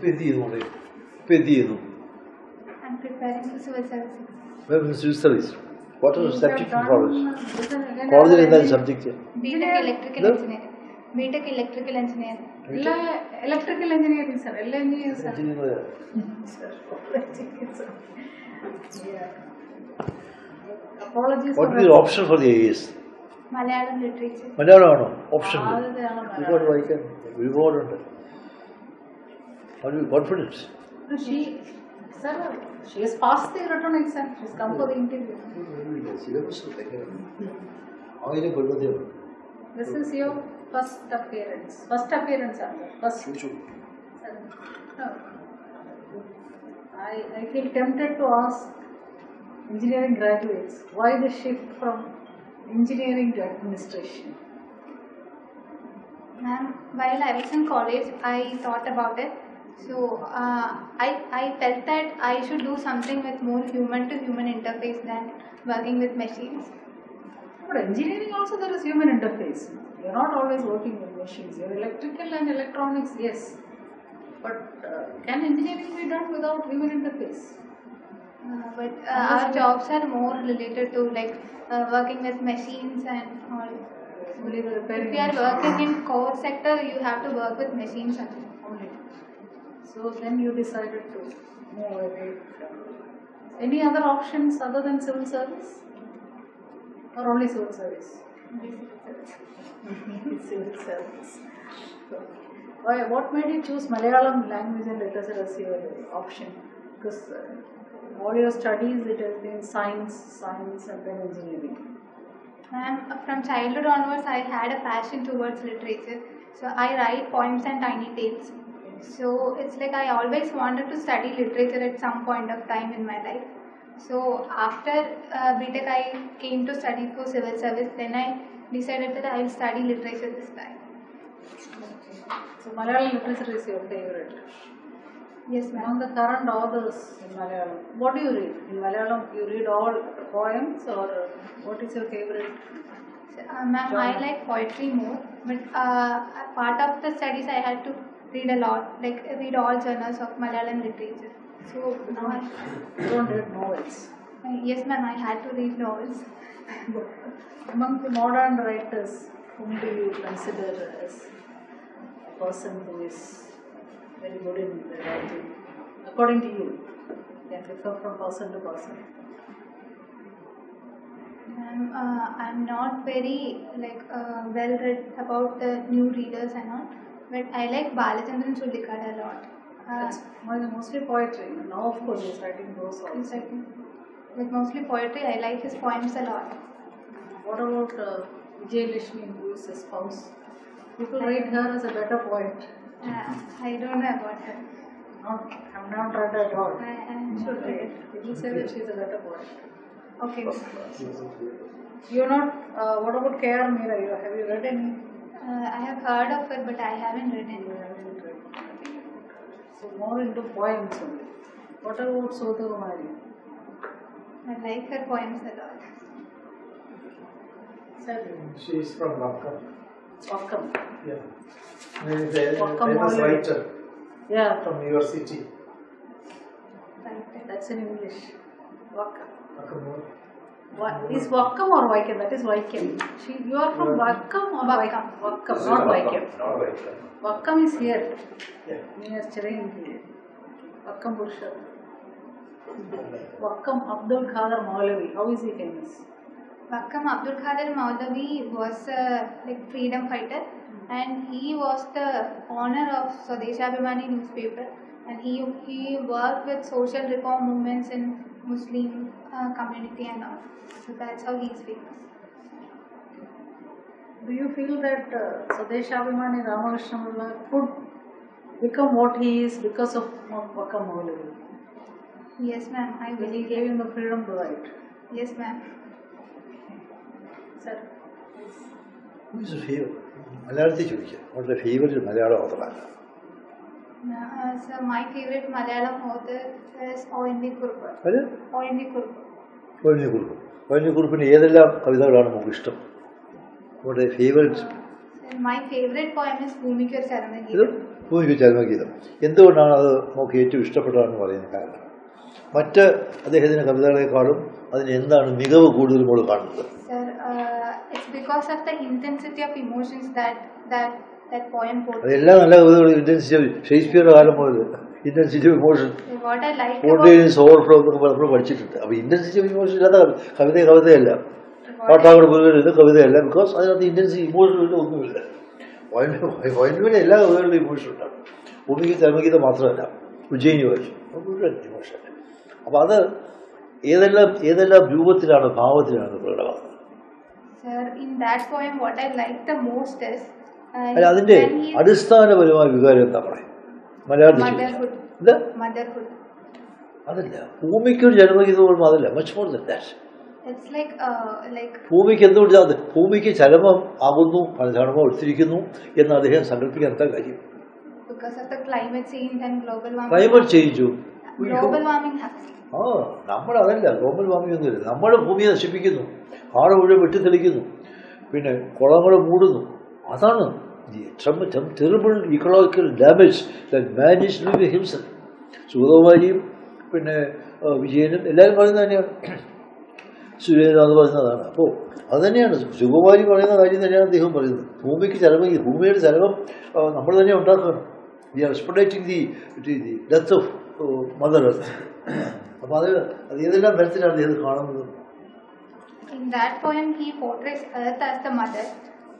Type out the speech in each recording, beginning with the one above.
Pedido, Lê. Pedido. I'm preparing civil service. Well, civil service. What are the subject for college? College is the subject. B.Tech electrical engineer. B.Tech electrical engineer. ಎಲ್ಲ electrical engineering sir ಎಲ್ಲ engineering sir What is the option for the IAS? S Malayalam literature. മലയാളമാണോ option ആദ്യത്തെയാണ് ഒരുപാട് വായിക്കാൻ ഒരുപാടുണ്ട് confidence She, sir, she has passed the written exam. She's come for the interview. Syllabus ആയിരം കൊല്ലത്തേ ഉള്ളൂ This is your first appearance. First appearance, sir. First. ചോദിച്ചു Sir, no. I, I feel tempted to ask engineering graduates why the shift from engineering to administration. Ma'am, while I was in college, I thought about it. So uh, I, I felt that I should do something with more human to human interface than working with machines. But engineering also there is human interface. You're not always working with machines. You're electrical and electronics, yes. But uh, can engineering be done without human interface? Uh, but uh, our jobs are more related to like uh, working with machines and all. Only the repairing If you are working in core sector, you have to work with machines only. So then you decided to move away. from- Any other options other than civil service? Or only civil service? civil service. Why, what made you choose Malayalam language and literature as your option? Because uh, all your studies, it has been science, science, and then engineering. And from childhood onwards, I had a passion towards literature. So I write poems and tiny tales. So it's like I always wanted to study literature at some point of time in my life. So after uh, BTech, I came to study for civil service. Then I decided that I will study literature this time. So Malayalam literature is your favorite. Yes, Among the current authors in Malayalam, what do you read? In Malayalam, you read all poems or what is your favorite? Uh, ma'am, I like poetry more, but uh, part of the studies I had to read a lot, like read all genres of Malayalam literature. So now I, You don't read novels. uh, yes, ma'am, I had to read novels. Among the modern writers, whom do you consider as a person who is very good in the writing? According to you, can differ from person to person. Ma'am, uh, I'm not very like uh, well read about the new readers and all, but I like Balachandran Chullikkad a lot. Uh, mostly poetry. Now, of course, he's writing prose he's also. writing- like mostly poetry. I like his poems a lot. What about uh, Vijayalakshmi, who is his spouse? People rate her as a better poet. Uh, I don't know about her. Not, I've not read at all. I, I should read it. People say that she's a better poet. Okay. You're not, uh, what about K.R. Meera? You, have you read any? Uh, I have heard of it, but I haven't read You it. haven't read. So more into poems only. What about Sugathakumari? I like her poems a lot. Sir, She is from Vakkom. Vakkom. Yeah. And is a famous writer Yeah, from New York City. Right. that's in English. Vakkom. Vakkom. What is Vakkom or Vaikom? That is Vaikom. She, you are from Vakkom or Vaikom? Vakkom, not Vaikom. Not Vakkom. Vakkom is here. Yeah. Near Chirayangi. Vakkom Purusha. Vakkom Abdul Khader Maulavi. How is he famous? Vakkom Abdul Khadir Maulavi was a like freedom fighter and he was the owner of Swadeshabhimani newspaper and he, he worked with social reform movements in Muslim uh, community and all. So that's how he is famous. Do you feel that uh, Swadeshabhimani Ramakrishna could become what he is because of Vakkom Maulavi? Yes ma'am, I He believe gave it. him the freedom to write. Yes ma'am. മലയാളത്തിൽ ചോദിക്കുക അവളുടെ favourite Malayalam ഓർത്തറാണ് my favourite Malayalam ഓർത്ത് കുറുപ്പ് കുറുപ്പിന്റെ ഏതെല്ലാം കവിതകളാണ് നമുക്ക് ഇഷ്ടം? അവളുടെ favourite my favourite poem is ഭൂമിക്ക് ഒരു ചരമഗീതം ഭൂമിക്ക് ചരമഗീതം എന്തുകൊണ്ടാണ് അത് നമുക്ക് ഏറ്റവും ഇഷ്ടപ്പെട്ടതെന്ന് പറയുന്ന കാരണം? മറ്റ് അദ്ദേഹത്തിന്റെ കവിതകളെക്കാളും അതിന് എന്താണ് മികവ് കൂടുതൽ നമ്മൾ കാണുന്നത്? Because of the intensity of emotions that that that poem portrays. അതെല്ലാം നല്ല കവിതകളും ഇന്റൻസിറ്റി ഷേക്സ്പിയറുടെ കാലം മുതൽ intensity of emotion What I like about spontaneous overflow എന്നൊക്കെ നമ്മൾ പഠിച്ചിട്ടുണ്ട്. അപ്പോൾ ഇന്റൻസിറ്റി ഓഫ് ഇമോഷൻ ഇല്ലാത്ത കവിത കവിതയല്ല. പാട്ടാകട് മുഴുവൻ ഇത് കവിതയല്ല ബിക്കോസ് അതിനകത്ത് ഇന്റൻസിറ്റി ഇമോഷൻ ഇല്ല ഒന്നുമില്ല. വൈൻഡുവിന് എല്ലാ കവിതകളിലും ഇമോഷൻ ഉണ്ടാവും. ഭൂമിക്ക് ചർമ്മഗീതം മാത്രമല്ല. ഉജ്ജയിനി വായിച്ചു. മുഴുവൻ ഇമോഷൻ അപ്പോൾ അത് ഏതെല്ലാം ഏതെല്ലാം രൂപത്തിലാണ് ഭാവത്തിലാണ് പ്രകടമാകുന്നത്? അതിന്റെ അടിസ്ഥാനപരമായ വികാരം എന്താ പറയാ? അതല്ല ഭൂമിക്ക് ഒരു പറയുമ്പോൾ അതല്ല മച്ച് മോർ ഭൂമിക്ക് എന്തുകൊണ്ട് അത്? ഭൂമിക്ക് ചരമം ആകുന്നു ചരമം ഒഴിച്ചിരിക്കുന്നു എന്ന് അദ്ദേഹം സങ്കല്പിക്കാൻ എന്താ കാര്യം? ക്ലൈമറ്റ് ചേഞ്ചും ആ ഗ്ലോബൽ വാർമിംഗ് ഒന്നുമില്ല നമ്മൾ ഭൂമിയെ നശിപ്പിക്കുന്നു. ആട് മുഴുവൻ വെട്ടിത്തെളിക്കുന്നു. പിന്നെ കുളങ്ങൾ മൂടുന്നു. അതാണ് terrible ecological damage man is doing ഹിംസൺ സുഗതകുമാരിയും പിന്നെ വിജയനും എല്ലാവരും പറയുന്നത് തന്നെയാണ്. സുരേന്ദ്രനാഥ് പറയുന്നതാണ്. അപ്പോൾ അത് തന്നെയാണ്. സുഗകുമാരി പറയുന്ന കാര്യം തന്നെയാണ് അദ്ദേഹം പറയുന്നത്. ഭൂമിക്ക് ചലമം ഈ ഭൂമിയുടെ ചിലവം നമ്മൾ തന്നെ ഉണ്ടാക്കണം. We are expecting the death of mother earth അപ്പോൾ അത് അത് ഏതെല്ലാം തരത്തിലാണ് അദ്ദേഹം കാണുന്നത് In that poem, he portrays Earth as the mother,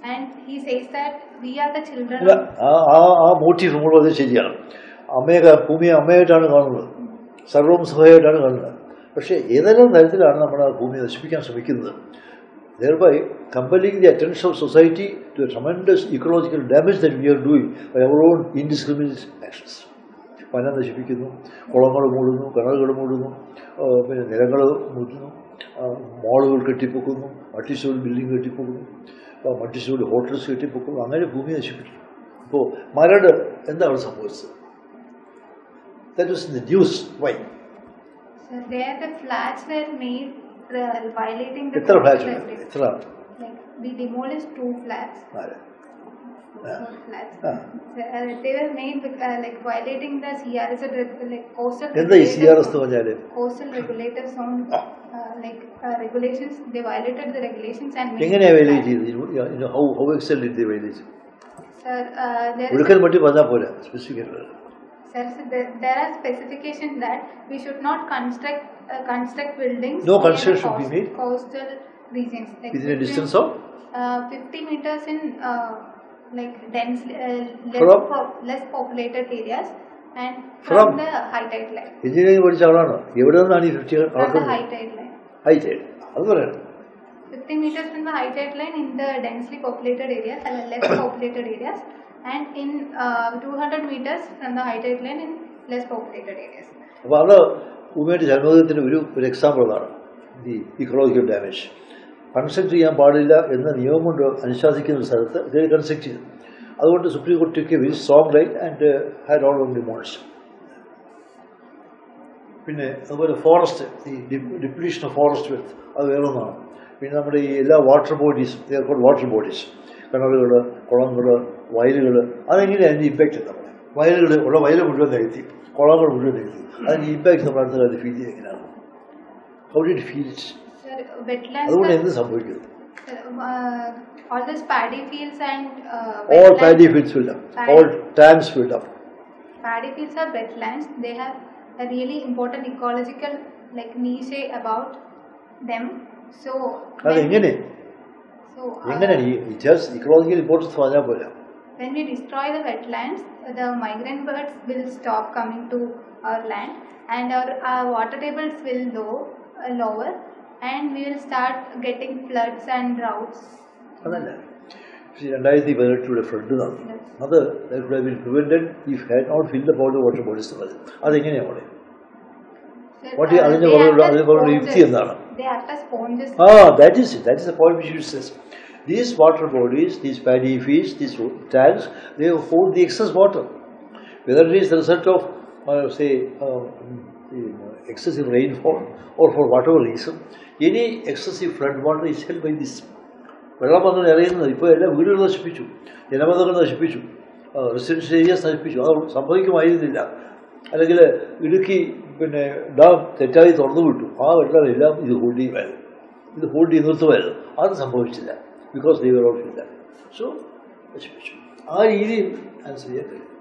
and he says that we are the children. അല്ല of- ആ മോട്ടീവ് നമ്മൾ പറഞ്ഞത് ശരിയാണ് അമ്മയെ ഭൂമിയെ അമ്മയായിട്ടാണ് കാണുന്നത് സർവം സഹയായിട്ടാണ് കാണുന്നത് പക്ഷേ ഏതെല്ലാം തരത്തിലാണ് നമ്മൾ ആ ഭൂമിയെ നശിപ്പിക്കാൻ ശ്രമിക്കുന്നത് thereby compelling the attention of society to the tremendous ecological damage that we are doing by our own indiscriminate actions. വനം നശിപ്പിക്കുന്നു കുളങ്ങൾ മൂടുന്നു കിണറുകൾ മൂടുന്നു പിന്നെ നിലങ്ങൾ മൂറ്റുന്നു മോളുകൾ കെട്ടിപ്പൊക്കുന്നു മൾട്ടിസ്റ്റോറി ബിൽഡിംഗ് കെട്ടിപ്പൊക്കുന്നു മൾട്ടിസ്റ്റോറി ഹോട്ടൽസ് കെട്ടിപ്പൊക്കുന്നു അങ്ങനെ ഭൂമി നശിപ്പിക്കുന്നു അപ്പോൾ മരട് എന്താണ് സംഭവിച്ചത് that was the news why എത്ര ഫ്ലാറ്റ്. എത്ര we demolished two flats. ആര്? they were made with uh, like violating the CRZ like coastal. Coastal regulators on uh, like uh, regulations. They violated the regulations and. How എങ്ങനെയാ വൈലേജ് ചെയ്ത് how how Excel ഇത് വൈലേജ് Sir, uh, there ഒടുക്കൽ മട്ടി പറഞ്ഞാൽ Sir, so there, there are specifications that we should not construct uh, construct buildings. No construction should be made. Coastal regions. Like Within a distance of? Uh, 50 meters in uh, like dense, uh, less, From? po- less populated areas and From? from, the high tide line. Engineering പഠിച്ച ആളാണ് എവിടെ നിന്നാണ് ഈ fifty From the അളക്കുന്നത് high tide line. High side അത് പറയണം 50 meters from the high tide line in the densely populated areas and less populated areas and in uh, 200 meters from the high tide line in less populated areas. അപ്പോൾ അത് ഭൂമിയുടെ ജന്മദിനത്തിൻ്റെ ഒരു ഒരു example അതാണ് ഈ ecological damage Construct ചെയ്യാൻ പാടില്ല എന്ന നിയമം കൊണ്ട് അനുശാസിക്കുന്ന ഒരു സ്ഥലത്ത് ഇത് കൺസ്ട്രക്ട് ചെയ്തു. അതുകൊണ്ട് supreme court take we song right and had all on demolish പിന്നെ അതുപോലെ ഫോറസ്റ്റ് ഈ ഡിപ്ലീഷൻ ഓഫ് ഫോറസ്റ്റ് വെൽത്ത് അത് വേറെ ഒന്നാണ് പിന്നെ നമ്മുടെ ഈ എല്ലാ വാട്ടർ ബോഡീസും ഏർക്കോട്ട് വാട്ടർ ബോഡീസ് കിണറുകൾ കുളങ്ങൾ വയലുകൾ അതെങ്ങനെയാണ് അതിന്റെ ഇമ്പാക്റ്റ് നമ്മൾ വയലുകൾ ഉള്ള വയൽ മുഴുവൻ നികത്തി കുളങ്ങൾ മുഴുവൻ നികത്തി അതിന്റെ ഇമ്പാക്റ്റ് നമ്മൾ അടുത്ത കാലത്ത് ഫീൽ ചെയ്യുക എങ്ങനെയാണ് how did feel it Sir, wetlands അതുകൊണ്ട് are- എന്ത് സംഭവിക്കുന്നു Sir, uh, all these paddy fields and uh, all wetlands- paddy fields filled up Paddy- all tanks filled up paddy fields are wetlands. They have a really important ecological like niche about them. So when അതെങ്ങനെ we- so uh, എങ്ങനെയാണ് ഈ just ecological importance പറഞ്ഞാൽ പോരാ when we destroy the wetlands, the migrant birds will stop coming to our land, and our, our water tables will low uh, lower, and we will start getting floods and droughts. അതല്ല പക്ഷേ രണ്ടായിരത്തി പതിനെട്ടിലൂടെ flood നടന്നു അത് prevented if had not fill the body water bodies എന്നുള്ളത് അതെങ്ങനെയാണ് അവിടെ So, What is- അതിന് they പറയുന്ന- act as അതിന് പറയുന്ന യുക്തി sponges. എന്താണ്? They act as sponges. ആ that is that is the point which you cess these water bodies these paddy fees these tanks they hold the excess water whether it is the result of say excessive rainfall or for whatever reason, any excessive flood water is held by this. വെള്ളം വന്ന് നിറയുന്നത് ഇപ്പോൾ എല്ലാ വീടുകൾ നശിപ്പിച്ചു ജനപഥങ്ങൾ നശിപ്പിച്ചു residential areas നശിപ്പിച്ചു. അത് സംഭവിക്കുമായിരുന്നില്ല. അല്ലെങ്കിൽ ഇടുക്കി പിന്നെ ഡാം തെറ്റായി തുറന്നു വിട്ടു. ആ വെള്ളമെല്ലാം ഇത് ഹോൾഡ് ചെയ്യുമായിരുന്നു. ഇത് ഹോൾഡ് ചെയ്ത് നിർത്തുമായിരുന്നു. അത് സംഭവിച്ചില്ല. ബിക്കോസ് ദൈവ ഓഫ് സോ നശിപ്പിച്ചു. ആ രീതിയിൽ കഴിയും.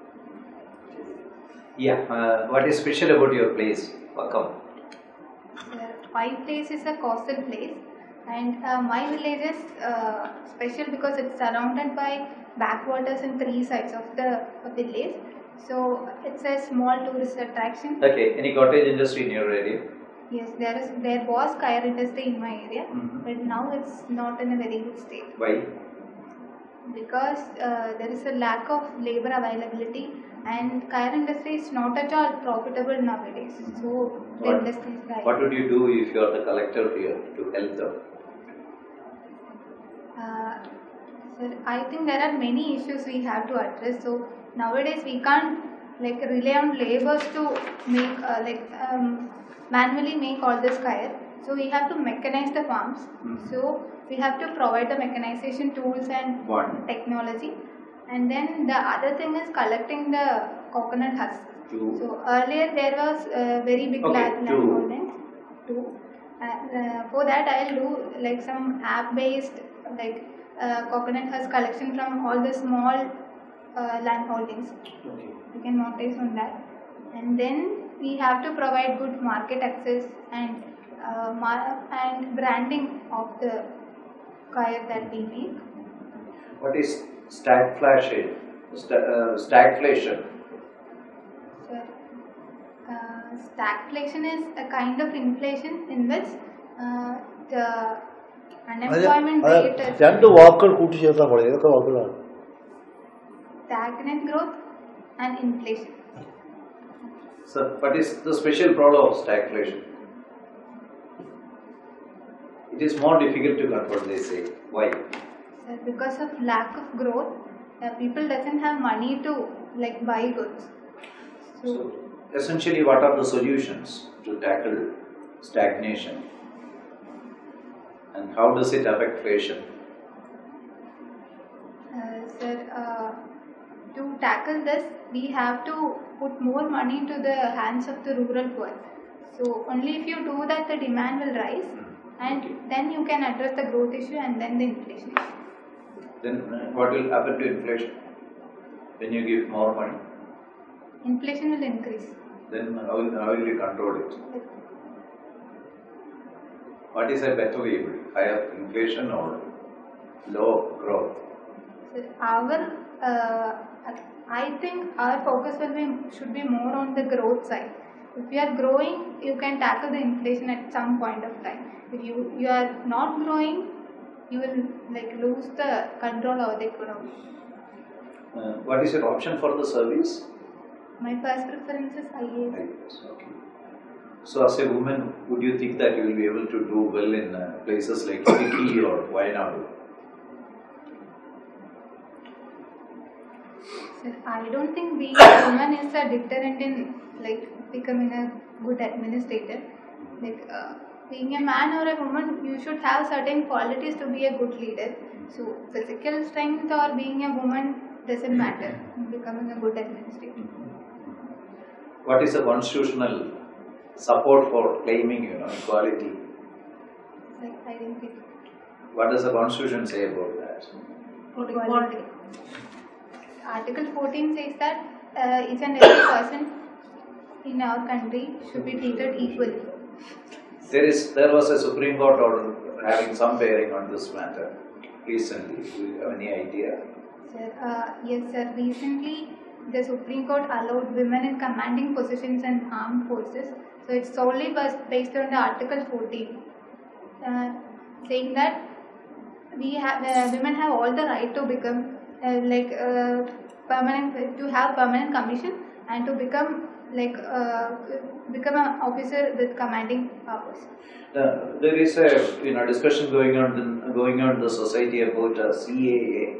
Yeah. Uh, what is special about your place, Vakkom? Uh, my place is a coastal place, and uh, my village is uh, special because it's surrounded by backwaters in three sides of the village. So it's a small tourist attraction. Okay. Any cottage industry in your area? Yes, there is there was kaya industry in my area, Mhm. but now it's not in a very good state Why? Because uh, there is a lack of labor availability, and kaya industry is not at all profitable nowadays. So the What- industry is dying. What would you do if you are the collector here to help them? Uh, sir, I think there are many issues we have to address. So nowadays we can't like rely on laborers to make uh, like um, manually make all this kaya. So we have to mechanize the farms. Mhm. So we have to provide the mechanization tools and One. technology. And then the other thing is collecting the coconut husk. Two. So earlier there was a very big Okay, land landholding. Two. And uh, for that I'll do like some app-based like uh, coconut husk collection from all the small uh, land holdings. Okay. We can monetize on that. And then we have to provide good market access and and branding of the kaya that we make. What is stagflation? Sta- uh, stagflation. So, uh, stagflation is a kind of inflation in which uh, the അത് unemployment അത് rate is രണ്ട് വാക്കുകൾ കൂട്ടിച്ചേർത്താൽ മതി ഏതൊക്കെ വാക്കുകളാണ് stagnant growth and inflation. So, what is the special problem of stagflation? It is more difficult to control, they say. Why? So because of lack of growth, uh, people doesn't have money to like buy goods. So, So, essentially, what are the solutions to tackle stagnation? And how does it affect creation? uh, sir, uh, to tackle this, we have to put more money into the hands of the rural poor. So only if you do that, the demand will rise, and then you can address the growth issue and then the inflation issue. Then, what will happen to inflation? When you give more money, Inflation will increase. then how will, how will you control it? What is a better way? Higher inflation or low growth? So our, uh, I think our focus will be should be more on the growth side. If you are growing, you can tackle the inflation at some point of time. If you you are not growing, you will like lose the control over the economy. Uh, what is your option for the service? My first preference is IAS. IAS, okay. So, as a woman, would you think that you will be able to do well in uh, places like Idukki or Wayanadu? I don't think being a woman is a deterrent in like becoming a good administrator. Like uh, being a man or a woman, you should have certain qualities to be a good leader. So physical strength or being a woman doesn't matter in becoming a good administrator. What is the constitutional support for claiming, you know, equality? Like I think it What does the constitution say about that? equality. Article 14 says that uh, each and every person in our country should be treated equally. There is, there was a Supreme Court order having some bearing on this matter recently. Do you have any idea? Sir, uh, yes, sir. Recently, the Supreme Court allowed women in commanding positions in armed forces. So it's solely bas- based on the Article 14, uh, saying that we have uh, women have all the right to become uh, like uh, permanent to have permanent commission and to become like uh, become an officer with commanding powers. Uh, there is a you know discussion going on in, going on in the society about uh, CAA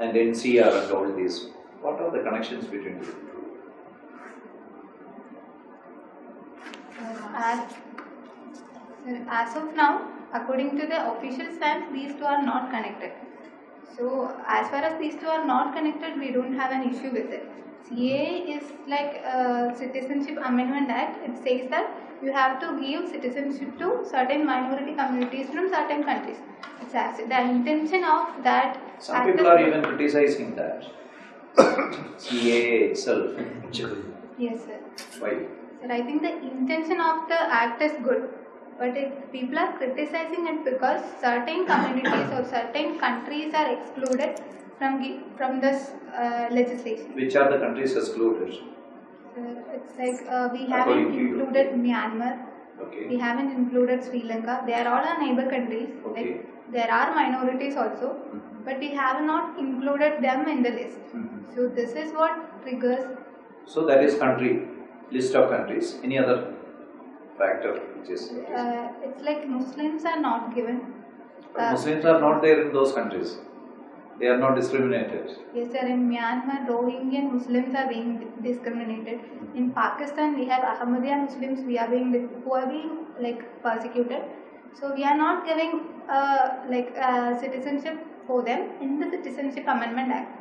and NRC and all these. What are the connections between the two? As, as of now, according to the official stance, these two are not connected. So as far as these two are not connected, we don't have an issue with it. CAA is like a Citizenship Amendment Act. It says that you have to give citizenship to certain minority communities from certain countries. It's as the intention of that. Some people are even criticizing that. CAA itself. Yes, sir. Why? Sir, I think the intention of the act is good, but it, people are criticizing it because certain communities or certain countries are excluded from from this uh, legislation. Which are the countries excluded? Sir, it's like uh, we haven't included Myanmar, we haven't included Sri Lanka. They are all our neighbor countries. Okay. Like there are minorities also, Mhm. but we have not included them in the list. Mhm. So this is what triggers So that is country, list of countries. Any other factor which is. uh, it's like Muslims are not given. Uh, Muslims are not there in those countries. They are not discriminated. Yes, sir. In Myanmar, Rohingya Muslims are being discriminated. In Pakistan, we have Ahmadiyya Muslims. We are being who are being like persecuted. So we are not giving uh, like uh, citizenship for them in the Citizenship Amendment Act.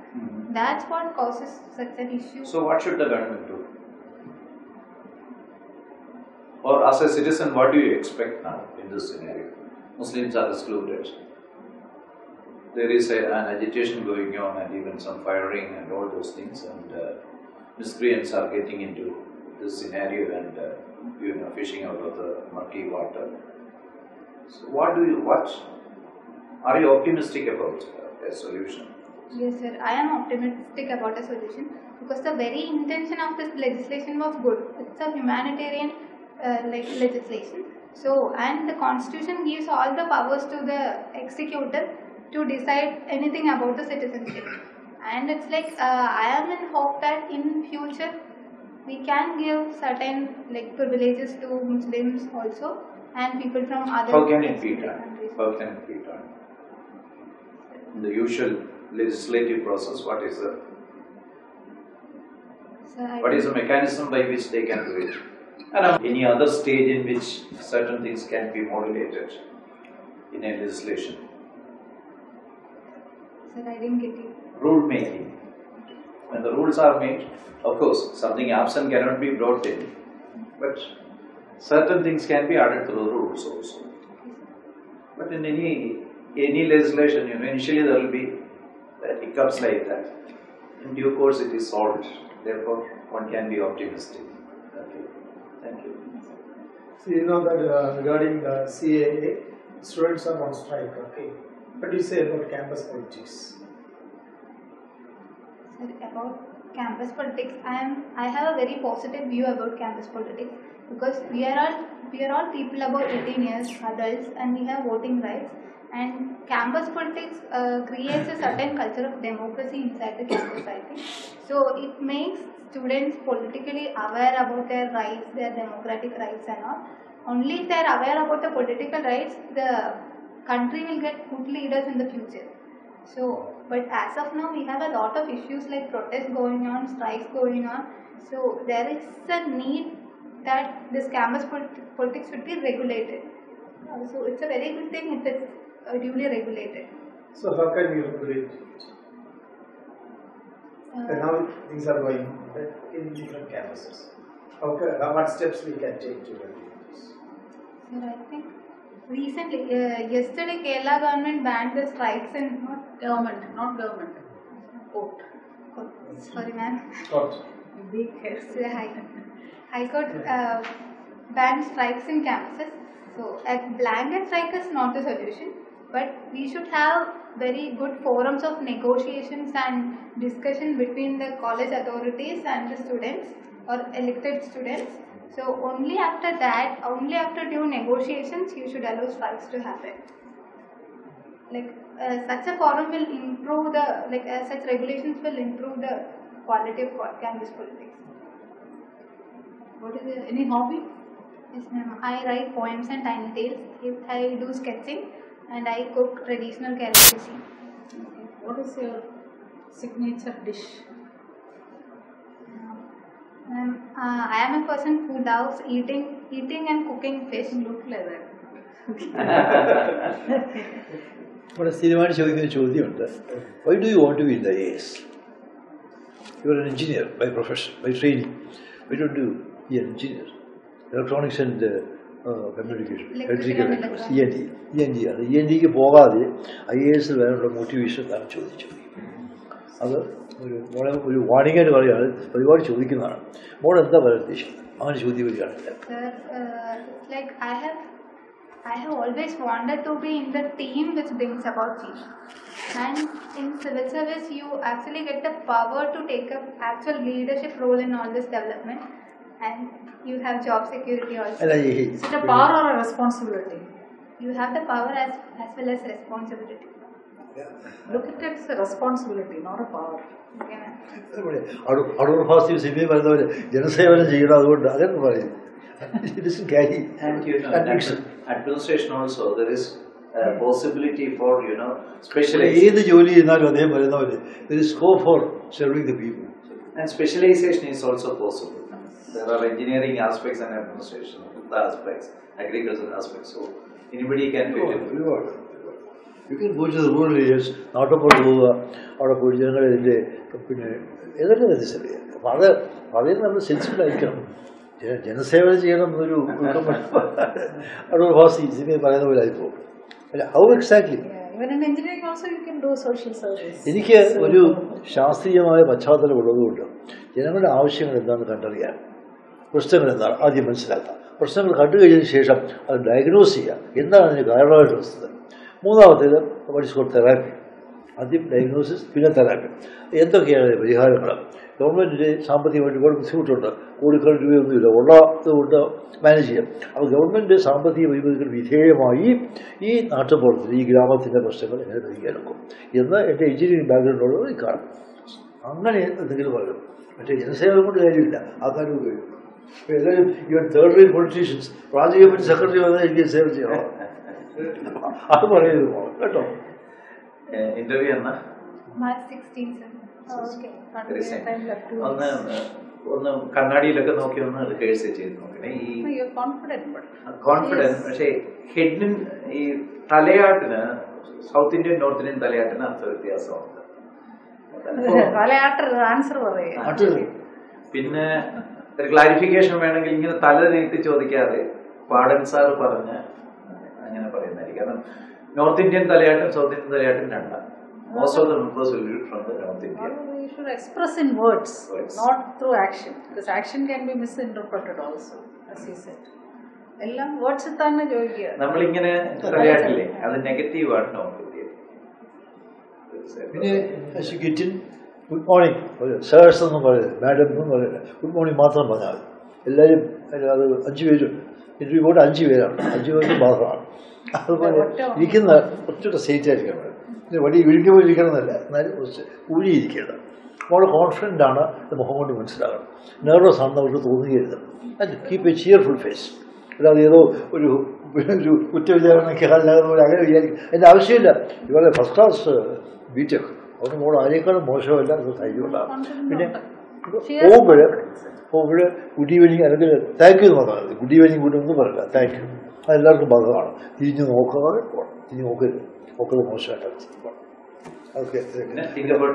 That's what causes such an issue. So what should the government do? Or as a citizen, what do you expect now in this scenario? Muslims are excluded. There is a, an agitation going on and even some firing and all those things and uh, miscreants are getting into this scenario and uh, you know fishing out of the murky water. So what do you what are you optimistic about uh, a solution? Yes, sir. I am optimistic about a solution because the very intention of this legislation was good. It's a humanitarian uh, like legislation. So, and the constitution gives all the powers to the executive to decide anything about the citizenship. And it's like uh, I am in hope that in future we can give certain like privileges to Muslims also and people from other How can it be done? How can it be done? In the usual legislative process, what is the So what is the mechanism by which they can do it? And um, any other stage in which certain things can be modulated in a legislation? Sir, I didn't get you. Rule making. When the rules are made, of course, something absent cannot be brought in, but certain things can be added to the rules also. But in any any legislation, you know, initially there will be uh, hiccups like that. In due course, it is solved. Therefore, one can be optimistic. Okay. Thank you. So you know that uh, regarding the CAA, students are on strike, okay? What do you say about campus politics? Sir, about campus politics, I am I have a very positive view about campus politics because we are all we are all people above 18 years, adults, and we have voting rights. And campus politics uh, creates a certain culture of democracy inside the campus. I think so. It makes students politically aware about their rights, their democratic rights, and all. Only if they are aware about the political rights, the country will get good leaders in the future. So, but as of now, we have a lot of issues like protests going on, strikes going on. So, there is a need that this campus polit- politics should be regulated. Uh, so, it's a very good thing if it's uh, duly regulated. So how can we regulate it? Uh, And how things are going in different campuses? Ca- how- what steps we can take to regulate this? Sir, I think recently, uh, yesterday, Kerala government banned the strikes in Not government, not government. Court. oh, sorry, Be careful. So, High, High Court uh, banned strikes in campuses. So, a blanket strike is not the solution, but we should have very good forums of negotiations and discussion between the college authorities and the students or elected students. So, only after that, only after due negotiations, you should allow strikes to happen. Like uh, such a forum will improve the like uh, such regulations will improve the quality of campus politics. What is it? Any hobby? Yes, ma'am. I write poems and tiny tales. If I do sketching and I cook traditional Kerala cuisine. Okay. What is your signature dish? Um, uh, I am a person who loves eating, eating and cooking fish. Doesn't look like that. ഇവിടെ സ്ഥിരമായിട്ട് ചോദിക്കുന്ന ഒരു ചോദ്യമുണ്ട് why do you want to be in the S you are an engineer by profession by training why don't do be an engineer electronics and communication electrical Electrical and E N D E N D ആണ് E N ഡിക്ക് പോകാതെ I A S വരാനുള്ള motivation താൻ ചോദിച്ചു അത് ഒരു മോളെ ഒരു വാണിംഗായിട്ട് പറയുകയാണ് ഒരുപാട് ചോദിക്കുന്നതാണ് മോൾ എന്താ പറയാൻ ഉദ്ദേശിക്കുന്നത് അങ്ങനെ ചോദ്യം വരികയാണെങ്കിൽ Sir, uh, it's like I have, I have always wanted to be in the team which brings about change. And in civil service, you actually get the power to take up actual leadership role in all this development, and you have job security also. അല്ല ഈ Is it a power or a responsibility? You have the power as as well as responsibility. Look at it as a responsibility, not a power. Okay, ma'am. ഇവിടെ അടൂർ അടൂർ ഫാസ്റ്റ് C B I പറയുന്നവര് ജനസേവനം ചെയ്യണം അതുകൊണ്ട് അതൊക്കെ പറയും It doesn't carry And you know, conviction. in administration also, there is a possibility for, you know, ഇവിടെ specialization. ഏത് ജോലി ചെയ്യുന്നാലും അദ്ദേഹം പറയുന്നവര് there is scope for serving the people. And specialization is also possible. There are engineering aspects and administration aspects, agricultural aspects. So anybody can fit in. you can go to rural areas നാട്ടപ്പുറത്ത് പോവുക അവിടെ പോയി ജനങ്ങളെ ഇതിന്റെ പിന്നെ ഏതൊക്കെ മനസ്സിലായി അപ്പം അത് അതിൽ നമ്മൾ സെൻസിബിൾ ആയിരിക്കണം. ജന- ജനസേവനം ചെയ്യണം എന്നൊരു ഒരു ഭാസി സിനിമ പറയുന്ന പോലെ ആയിപ്പോകും അല്ല ഹൗ എക്സാക്ട്ലി you can. എനിക്ക് ഒരു ശാസ്ത്രീയമായ പശ്ചാത്തലം ഉള്ളതുകൊണ്ട് ജനങ്ങളുടെ ആവശ്യങ്ങൾ എന്താണെന്ന് കണ്ടറിയാൻ പ്രശ്നങ്ങൾ എന്താണ് ആദ്യം മനസ്സിലാക്കാം. പ്രശ്നങ്ങൾ കണ്ടു കഴിഞ്ഞതിന് ശേഷം അത് ഡയഗ്നോസ് ചെയ്യുക എന്താണ് അതിന് കാരണമായിട്ട് വസ്തുത മൂന്നാമത്തേത് പഠിച്ചു തെറാപ്പി. ആദ്യം ഡയഗ്നോസിസ് പിന്നെ തെറാപ്പി. എന്തൊക്കെയാണ് പരിഹാരങ്ങൾ ഗവൺമെന്റിന് സാമ്പത്തികമായിട്ട് ഒരുപാട് ബുദ്ധിമുട്ടുണ്ട്. കോടിക്കണക്കിന് രൂപയൊന്നുമില്ല. ഉള്ള ഇതുകൊണ്ട് മാനേജ് ചെയ്യാം അപ്പോൾ ഗവൺമെന്റ് സാമ്പത്തിക പരിമിതികൾ വിധേയമായി ഈ നാട്ടുപുറത്തിൽ ഈ ഗ്രാമത്തിന്റെ പ്രശ്നങ്ങൾ എങ്ങനെ പരിഹരിക്കും എന്ന് എന്റെ എഞ്ചിനീയറിംഗ് ബാക്ക്ഗ്രൗണ്ടുള്ളവർ കാണും. അങ്ങനെ എന്തെങ്കിലും പറയും. മറ്റേ ജനസേവനം കൊണ്ട് കാര്യമില്ല. ആ കാര്യം ഉപയോഗിക്കും എല്ലാവരും even third rate politicians committee secretary വന്നാൽ എനിക്ക് സേവ ചെയ്യണം. അത് പറയരുത് കേട്ടോ? ഇന്റർവ്യൂ എന്നാ? March 16, sir. okay. Very soon. Time left to ഒന്ന് ഒന്ന് കണ്ണാടിയിലൊക്കെ നോക്കി ഒന്ന് റിഹേഴ്സ് ചെയ്ത് നോക്കണേ. ഈ കോൺഫിഡൻസ് പക്ഷേ ഹെഡിന് ഈ തലയാട്ടിന് സൗത്ത് ഇന്ത്യൻ നോർത്ത് ഇന്ത്യൻ തലയാട്ടിന് അർത്ഥ വ്യത്യാസമുണ്ട്. തലയാട്ടർ ആൻസർ പറയുക. പിന്നെ ഒരു ക്ലാരിഫിക്കേഷൻ വേണമെങ്കിൽ ഇങ്ങനെ തല നീട്ടി ചോദിക്കാതെ പാടൻ സാർ പറഞ്ഞ് അങ്ങനെ പറയുന്നതായിരിക്കും കാരണം നോർത്ത് ഇന്ത്യൻ തലയാട്ടും സൗത്ത് ഇന്ത്യൻ തലയാട്ടും രണ്ടാണ് You should express in words, Words. not through action, because action can be misinterpreted also, as he said. എല്ലാം വേർഡ്സിൽ തന്നെ ചോദിക്കുക നമ്മളിങ്ങനെ തലയാട്ടില്ലേ അത് നെഗറ്റീവ് ആണ് നോർത്ത് പിന്നെ ഗുഡ് മോർണിംഗ് സേഴ്സ് എന്നും പറയില്ല മാഡം എന്നും പറയില്ല ഗുഡ് മോർണിംഗ് മാത്രം പറഞ്ഞാൽ എല്ലാവരും അത് അഞ്ച് പേരും. ഇന്റർവ്യൂ പോയിട്ട് അഞ്ച് പേരാണ്. അഞ്ച് പേർക്ക് മാത്രമാണ്. അതുപോലെ ഇരിക്കുന്ന കുറച്ചുകൂടെ സേറ്റ് ആയിരിക്കണം വടി ഇരിക്കുമ്പോൾ ഇരിക്കണം എന്നല്ല എന്നാലും കുറച്ച് ഊഴിയിരിക്കണം നമ്മൾ കോൺഫിഡന്റ് ആണ് മുഖം കൊണ്ട് മനസ്സിലാകണം നെർവസ് ആണെന്ന് അവർക്ക് തോന്നുകയരുത് അത് കീപ്പ് എ ചിയർഫുൾ ഫേസ് അല്ലാതെ ഏതോ ഒരു ഒരു കുറ്റവിചാരണയ്ക്ക് അല്ലാതെ പോലെ അങ്ങനെ വിചാരിക്കും. അതിന്റെ ആവശ്യമില്ല. ഇവരെ ഫസ്റ്റ് ക്ലാസ് ബിടെക് അവർക്ക് മോൾ ആരെക്കാളും മോശമല്ല അത് ധൈര്യമുണ്ടാകും പിന്നെ പോകുമ്പോൾ പോകുമ്പോൾ ഗുഡ് ഈവനിങ് അല്ലെങ്കിൽ താങ്ക് യു എന്ന് പറഞ്ഞാൽ മതി. ഗുഡ് ഈവനിങ് ഗുഡ് ഒന്നും പറയില്ല താങ്ക് യു അതെല്ലാവർക്കും ഭാഗമാണ് തിരിഞ്ഞു നോക്കാതെ പോകണം തിരിഞ്ഞു നോക്കരുത്. നോക്കുന്നത് മോശമായിട്ടാണ്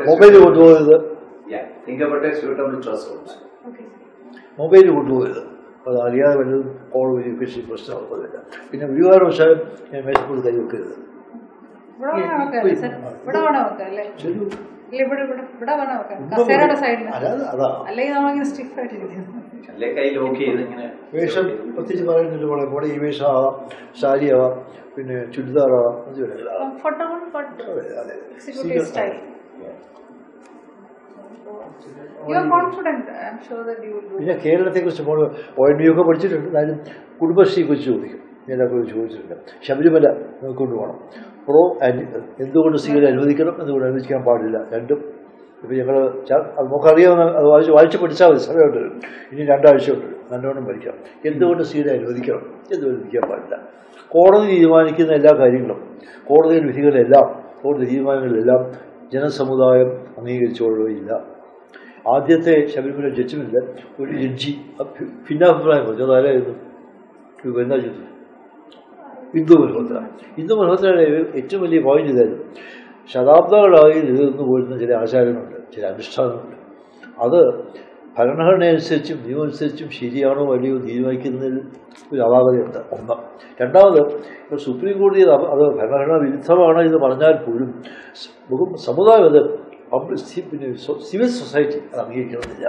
മൊബൈൽ കൊണ്ടുപോയത് മൊബൈൽ കൊണ്ടുപോയത് അത് അറിയാതെ വല്ലതും കോൾ വെരിഫിക്കേഷൻ പ്രശ്നം പ്രശ്നമാകുന്നില്ല പിന്നെ വ്യൂഹാര വശാലും ഞാൻ മേശപ്പോൾ കൈ വെക്കരുത്. അതാ അല്ലെങ്കിൽ അല്ലെ കൈ ലോക്ക് ചെയ്ത് ഇങ്ങനെ വേഷം പ്രത്യേകിച്ച് പറയുന്നില്ല പോലെ മോളെ ഈ വേഷമാവാം സാരിയാവാം പിന്നെ ചുരിദാറാവാം പിന്നെ കേരളത്തെ കുറിച്ച് മോൾ എൻ ബി ഒക്കെ പഠിച്ചിട്ടുണ്ട്. എന്നാലും കുടുംബശ്രീ കുറിച്ച് ചോദിക്കും. ഞാൻ അവരോട് ചോദിച്ചിട്ടുണ്ട്. ശബരിമല കൊണ്ടുപോകണം. പ്രോ ആൻഡ് എന്തുകൊണ്ട് സ്ത്രീകളെ അനുവദിക്കണം? എന്തുകൊണ്ട് അനുവദിക്കാൻ പാടില്ല? രണ്ടും ഇപ്പം ഞങ്ങൾ നമുക്കറിയാവുന്ന അത് വായിച്ച് വായിച്ച് പഠിച്ചാൽ മതി. സമയമുണ്ട് ഇനി രണ്ടാഴ്ച ഉണ്ട്. നല്ലോണം പഠിക്കാം. എന്തുകൊണ്ട് സീത അനുവദിക്കണം എന്തുകൊണ്ട് അനുവദിക്കാൻ പാടില്ല. കോടതി തീരുമാനിക്കുന്ന എല്ലാ കാര്യങ്ങളും കോടതിയുടെ വിധികളെല്ലാം കോടതി തീരുമാനങ്ങളെല്ലാം ജനസമുദായം അംഗീകരിച്ചുകൊള്ളുകയില്ല. ആദ്യത്തെ ശബരിമല ജഡ്ജ്മെന്റിൽ ഒരു ജഡ്ജി ഭിന്നാഭിപ്രായം പറഞ്ഞു. അതാരായിരുന്നു എന്താ ചെയ്തു ഹിന്ദു മൽഹോത്ര. ഹിന്ദു മൽഹോത്രയുടെ ഏറ്റവും വലിയ പോയിന്റ് ഇതായിരുന്നു. ശതാബ്ദങ്ങളായി നിലനിന്ന് പോരുന്ന ചില ആചാരങ്ങളുണ്ട് ചില അനുഷ്ഠാനങ്ങളുണ്ട്. അത് ഭരണഘടന അനുസരിച്ചും നിയമം അനുസരിച്ചും ശരിയാണോ അല്ലയോ തീരുമാനിക്കുന്നതിൽ ഒരു അപാകതയുണ്ട് ഒന്ന്. രണ്ടാമത് ഇപ്പോൾ സുപ്രീം കോടതി അത് ഭരണഘടനാ വിരുദ്ധമാണ് എന്ന് പറഞ്ഞാൽ പോലും സമുദായം അത് പിന്നെ സിവിൽ സൊസൈറ്റി അത് അംഗീകരിക്കണമെന്നില്ല.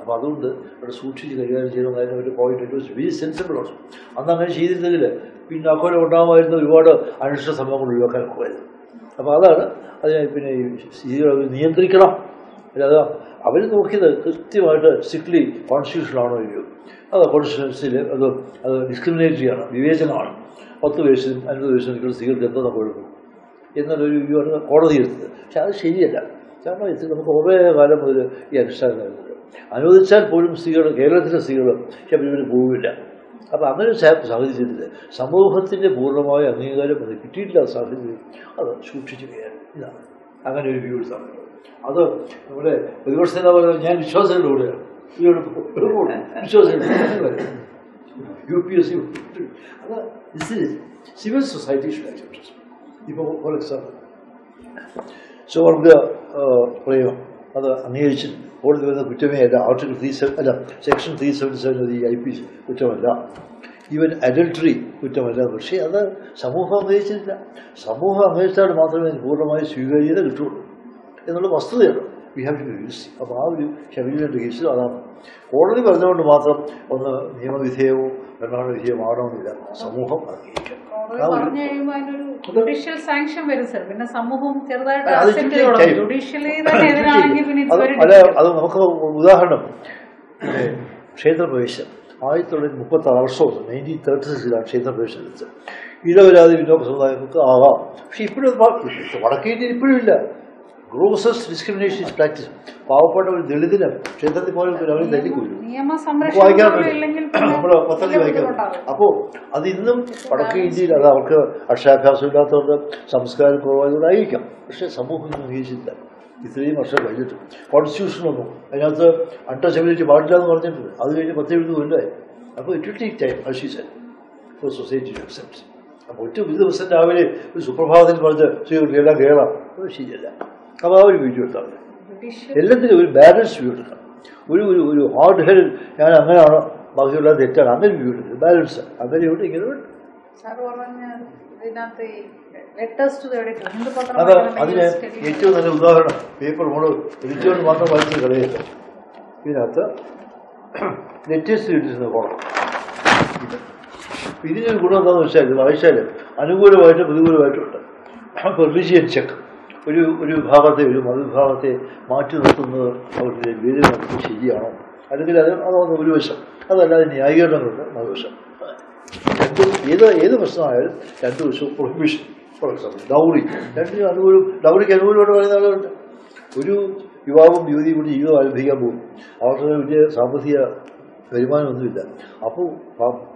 അപ്പോൾ അതുകൊണ്ട് അവിടെ സൂക്ഷിച്ച് കൈകാര്യം ചെയ്യണമെന്നതിന് ഒരു point it very sensible also അന്ന് അങ്ങനെ ചെയ്തിരുന്നെങ്കിൽ പിന്നെ അക്കോലം ഉണ്ടാകുമായിരുന്ന ഒരുപാട് അനിഷ്ട സംഭവങ്ങൾ ഒഴിവാക്കാൻ ഒക്കുമായിരുന്നു. അപ്പോൾ അതാണ് അതിനെ പിന്നെ ഈ നിയന്ത്രിക്കണം. അല്ലാതെ അവർ നോക്കിയത് കൃത്യമായിട്ട് സ്ട്രിക്ട്ലി കോൺസ്റ്റിറ്റ്യൂഷനാണോ ഇല്ലയോ. അത് കോൺസ്റ്റിറ്റ്യൂൻസിൽ അത് അത് ഡിസ്ക്രിമിനേറ്റ് ആണ് വിവേചനമാണ്. പത്ത് വയസ്സിനും അൻപത് വയസ്സിനും നിൽക്കുന്ന സ്ത്രീകൾക്ക് എന്താ കുഴപ്പം എന്നുള്ളൊരു ആണ് കോടതി എടുത്തത്. പക്ഷെ അത് ശരിയല്ല. കാരണം ഇത് നമുക്ക് കുറേ കാലം മുതൽ ഈ അനുഷ്ഠാനം നൽകുന്നുണ്ട് അനുവദിച്ചാൽ പോലും സ്ത്രീകൾ കേരളത്തിലെ സ്ത്രീകൾ ശബരിമല പോവില്ല. അപ്പോൾ അങ്ങനെ സാ- സാഹചര്യത്തിൽ സമൂഹത്തിന്റെ പൂർണമായ അംഗീകാരം അത് കിട്ടിയിട്ടില്ല സാഹചര്യം. അത് സൂക്ഷിച്ച് കയറി. ഇതാണ് അങ്ങനെ ഒരു വ്യൂ എടുത്താണ് അത് നമ്മുടെ പ്രതിപക്ഷ നേതാവ് ഞാൻ വിശ്വാസത്തിന്റെ കൂടെയാണ്. വിശ്വാസങ്ങളുടെ യു പി എസ് സി അത് സിവിൽ സൊസൈറ്റി ഇപ്പോൾ ഫോർ എക്സാമ്പിൾ സുവർഗ പ്രയോഗം. അത് അംഗീകരിച്ചിട്ടുണ്ട് കോടതി വരുന്ന കുറ്റമേ അല്ല. ആർട്ടിക്കൽ ത്രീ സെവൻ അല്ല. സെക്ഷൻ ത്രീ സെവൻ സെവൻ ഈ ഐ പി കുറ്റമല്ല. ഈവൻ അഡൽട്ടറി കുറ്റമല്ല. പക്ഷേ അത് സമൂഹം അംഗീകരിച്ചിട്ടില്ല. സമൂഹം അംഗീകരിച്ചാൽ മാത്രമേ പൂർണമായി സ്വീകാര്യത കിട്ടുള്ളൂ എന്നുള്ള വസ്തുതയാണ്. വി ഹാവ് ടു യൂസ് അപ്പോൾ ആ ഒരു ശബരിമലയുടെ കേസിൽ അതാണ്. കോടതി പറഞ്ഞുകൊണ്ട് മാത്രം ഒന്ന് നിയമവിധേയവും ഭരണഘടന വിധേയമാകണമെന്നില്ല സമൂഹം അംഗീകരിക്കണം ജുഡീഷ്യൽ സാങ്ഷൻ വരും സർ പിന്നെ സമൂഹം ചെറുതായിട്ട്. ജുഡീഷ്യലി തന്നെ എതിരാണെങ്കിൽ പിന്നെ അത് നമുക്ക് ഉദാഹരണം. ക്ഷേത്രപ്രവേശം. ആയിരത്തി തൊള്ളായിരത്തി മുപ്പത്തി ആറ് വർഷമാണ് നയന്റീൻ തേർട്ടി സിക്സിലാണ് ക്ഷേത്രപ്രവേശം എടുത്തത്. ഇടവരാതെ വിനോദ സമുദായങ്ങൾക്ക് ആകാം പക്ഷെ ഇപ്പോഴും വടക്കേ ഇന്ത്യയിൽ ഇപ്പോഴും ഇല്ല. ഗ്രോസസ് ഡിസ്ക്രിമിനേഷൻ ഇസ് പ്രാക്ടീസ് പാവപ്പെട്ട ഒരു ദളിതിന് ക്ഷേത്രത്തിൽ പോലും അവരെ സംരക്ഷണം വായിക്കാൻ നമ്മൾ പദ്ധതി. അപ്പോൾ അത് ഇന്നും വടക്കേ ഇന്ത്യയിൽ അത് അവർക്ക് അക്ഷരാഭ്യാസം ഇല്ലാത്തവർക്ക് സംസ്കാരം കുറവായതുകൊണ്ടായിരിക്കാം പക്ഷേ സമൂഹം ഇന്ന് അംഗീകരിച്ചില്ല ഇത്രയും വർഷം കഴിഞ്ഞിട്ട്. കോൺസ്റ്റിറ്റ്യൂഷൻ വന്നു അതിനകത്ത് അൺടച്ചബിലിറ്റി പാടില്ല എന്ന് പറഞ്ഞിട്ടുണ്ട്. അത് കഴിഞ്ഞ് പത്ത് എഴുപത് കൊല്ലമായി അപ്പോൾ it will take time as is for society to accept അപ്പോൾ ഒറ്റ ഒരു ദിവസം രാവിലെ ഒരു സുപ്രഭാതത്തിൽ പറഞ്ഞ് എല്ലാം കയറാം അത് ശരിയല്ല. അപ്പോൾ ആ ഒരു വീഡിയോ എടുത്താൽ മതി. എല്ലാത്തിനും ഒരു ബാലൻസ് വ്യൂ എടുക്കണം ഒരു ഒരു ഒരു ഹാർഡ് ഹെഡ് ഞാൻ അങ്ങനെയാണോ ബാക്കിയുള്ള തെറ്റാണ്? അങ്ങനെ വ്യൂ എടുക്കുന്നത് ബാലൻസ് അങ്ങനെ ഉണ്ട് ഇങ്ങനെ വിട്ടു അത് അതിന് ഏറ്റവും നല്ല ഉദാഹരണം. പേപ്പർ മോൾ എഡിറ്റുകൊണ്ട് മാത്രം വായിച്ച് കളയില്ല ഇതിനകത്ത് ലെറ്റസ്റ്റ് എഡിറ്റുന്ന പോകണം ഇത് ഇതിനൊരു ഗുണം എന്താണെന്ന് വെച്ചാൽ വായിച്ചാൽ അനുകൂലമായിട്ടും പ്രതികൂലമായിട്ടും ഉണ്ട്. റിലിജിയൻ ചെക്ക് ഒരു ഒരു വിഭാഗത്തെ ഒരു മതവിഭാഗത്തെ മാറ്റി നിർത്തുന്നത് അവരുടെ വേദന നമുക്ക് ശരിയാണോ? അല്ലെങ്കിൽ അത് അതൊന്ന് ഒരു വശം. അതല്ലാതെ ന്യായീകരണങ്ങളുണ്ട് മറുവശം രണ്ട് ഏത് ഏത് പ്രശ്നമായാലും രണ്ട് വശവും പ്രൊഹിബിഷൻ ഫോർ എക്സാമ്പിൾ ഡൗറി രണ്ടിനും അനുകൂലം ഡൗറിക്ക് അനുകൂലമായിട്ട് പറയുന്ന ആളുകളുണ്ട്. ഒരു യുവാവും യുവതിയും കൂടി ജീവിതം ആരംഭിക്കാൻ പോകും അവർക്ക് വലിയ സാമ്പത്തിക വരുമാനമൊന്നുമില്ല. അപ്പോൾ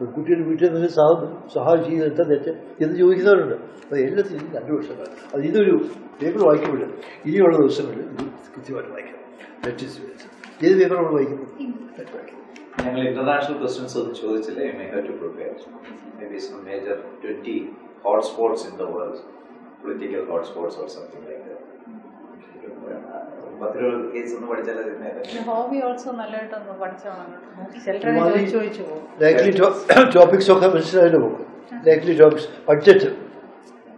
പെൺകുട്ടിയുടെ വീട്ടിൽ നിന്ന് സഹ സഹായം ചെയ്ത് എന്താ തെറ്റ് എന്ന് ചോദിക്കുന്നവരുണ്ട്. അത് എല്ലാത്തിനും രണ്ട് വർഷങ്ങൾ. അത് ഇതൊരു പേപ്പർ വായിക്കുമ്പോൾ ഇനിയുള്ള ദിവസങ്ങളിൽ ഇത് കൃത്യമായിട്ട് വായിക്കാം. That is it. ഏത് പേപ്പർ നമ്മൾ വായിക്കുന്നു വായിക്കും ഞങ്ങൾ ഇന്റർനാഷണൽ ക്വസ്റ്റ്യൻസ് ഒന്നും ചോദിച്ചില്ല. To prepare some major twenty hot spots in the world political hotspots or something like പത്തിരുപത് കേസ് ഒന്ന് പഠിച്ചാൽ ഹോബി ഓൾസോ നല്ലതായിട്ടൊന്ന് ടോപ്പിക്സ് ഒക്കെ മനസ്സിലായിട്ട് പോകും likely topics budget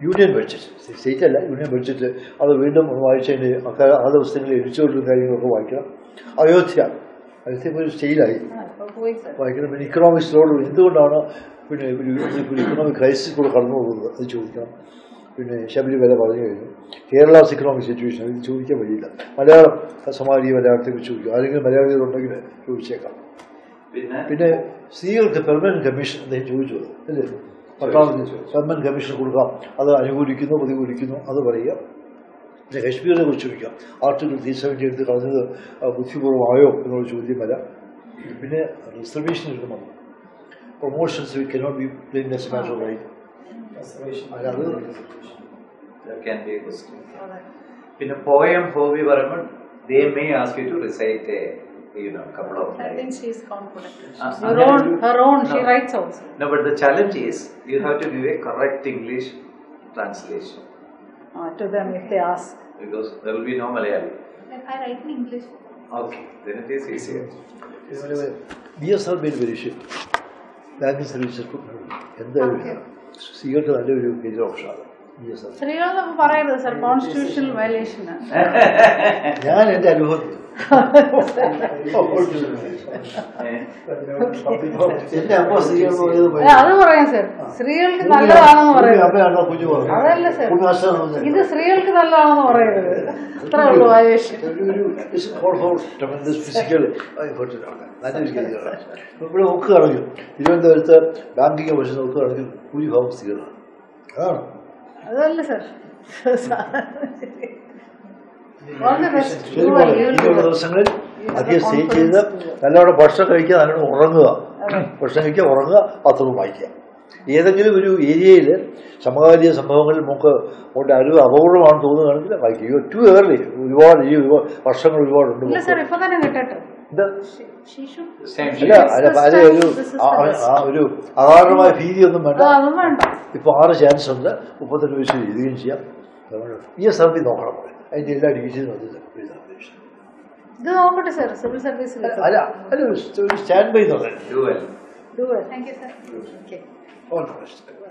union budget state അല്ല യൂണിയൻ ബഡ്ജറ്റ് അത് വീണ്ടും വായിച്ചതിന് വായിച്ചതിന്റെ അക്കാ ആ ദിവസങ്ങളിൽ എഡിച്ചോട്ടും കാര്യങ്ങളൊക്കെ വായിക്കണം. അയോധ്യ. അയോധ്യ ഒരു സ്റ്റേയിലായി വായിക്കണം. പിന്നെ ഇക്കണോമിക്സ് റോഡ് എന്തുകൊണ്ടാണ് പിന്നെ ഒരു ഇക്കണോമിക് ക്രൈസിസ് കൂടെ കടന്നു പോകുന്നത് അത് ചോദിക്കണം. പിന്നെ ശബരിമല പറഞ്ഞു കഴിഞ്ഞു. കേരള ഇക്കണോമിക് സിറ്റുവേഷൻ ഇത് ചോദിക്കാൻ വഴിയില്ല. മലയാളം സമാധി മലയാളത്തെ കുറിച്ച് ചോദിക്കും. ആരെങ്കിലും മലയാളികളുണ്ടെങ്കിൽ ചോദിച്ചേക്കാം. പിന്നെ? പിന്നെ സ്ത്രീകൾക്ക് പെർമനന്റ് കമ്മീഷൻ അദ്ദേഹം ചോദിച്ചു. അല്ലേ? പത്താമത് പെർമനന്റ് കമ്മീഷൻ കൊടുക്കാം. അത് അനുകൂലിക്കുന്നു പ്രതികൂലിക്കുന്നു അത് പറയുക. പിന്നെ കശ്മീരിനെ കുറിച്ച് ചോദിക്കാം. ആർട്ടിക്കിൾ ത്രീ സെവന്റി എടുത്ത് കളഞ്ഞത് ബുദ്ധിപൂർവമായോ എന്നുള്ള ചോദ്യം വരാം. പിന്നെ റിസർവേഷൻ എടുക്കണം. Promotions we cannot be blameless matter right അത് ക്യാൻ ബി ക്വസ്റ്റ്യൻ പിന്നെ പോയം ഹോബി പറയുമ്പോൾ they may ask you to recite A you know, couple of I think lines. she is confident. Uh, Her uh, own, her own, she No. writes also. No, but the challenge is you have to give a correct English translation Uh, to them if they ask. because there will be no Malayali. Like I write in English. Okay, then it is easier. B S R main പരീക്ഷ banking services എന്തായാലും വേണം. സ്ത്രീകൾക്ക് നല്ലൊരു career ഓപ്ഷനാണ് ഞാൻ എന്റെ അനുഭവത്തിൽ അത് പറയാം സർ സ്ത്രീകൾക്ക് നല്ലതാണെന്ന് പറയുന്നത് അതല്ല സർ ഇത് സ്ത്രീകൾക്ക് നല്ലതാണെന്ന് പറയുന്നത് അത്രേ ഉള്ളൂ ആവേശം തിരുവനന്തപുരത്ത് ബാങ്കിങ് വശം നോക്കുകയാണെങ്കിൽ ഭൂരിഭാഗം സ്ത്രീകളാണ്. അതല്ല സർ ശരി ദിവസങ്ങളിൽ അധികം സ്റ്റേ ചെയ്ത് നല്ലവണ്ണം ഭക്ഷണം കഴിക്കുക നല്ലോണം ഉറങ്ങുക. ഭക്ഷണം കഴിക്കുക ഉറങ്ങുക പത്രവും വായിക്കുക. ഏതെങ്കിലും ഒരു ഏരിയയിൽ സമകാലിക സംഭവങ്ങളിൽ നമുക്ക് കൊണ്ട് അറിവ് അപകടമാണ് തോന്നുകയാണെങ്കിൽ വായിക്കുക. ടു ഏർലി ഒരുപാട് ഈ ഒരുപാട് വർഷങ്ങൾ ഒരുപാടുണ്ട് അല്ല. അല്ല അതിൽ ഒരു ആ- ഒരു അകാരണമായ ഭീതിയൊന്നും വേണ്ട. ആ, അതും വേണ്ട. ഇപ്പൊ ആറ് ചാൻസ് ഉണ്ട്. മുപ്പത്തെട്ട് വയസ്സിൽ എഴുതുകയും ചെയ്യാം. ഈ പി നോക്കണം. അതിന്റെ എല്ലാ ഡീറ്റെയിലും അത് ഇത് നോക്കട്ടെ സർ സിവിൽ സർവീസിൽ അല്ല അല്ല സ്റ്റാൻഡ് ബൈ എന്നുള്ളത് Do well. Do it Thank you, sir. Okay all the best